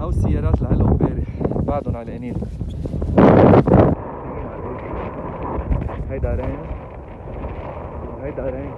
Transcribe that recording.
هاو السيارات لهلا علقوا امبارح بعدهم علقانين هيدا رين. وهيدا رين.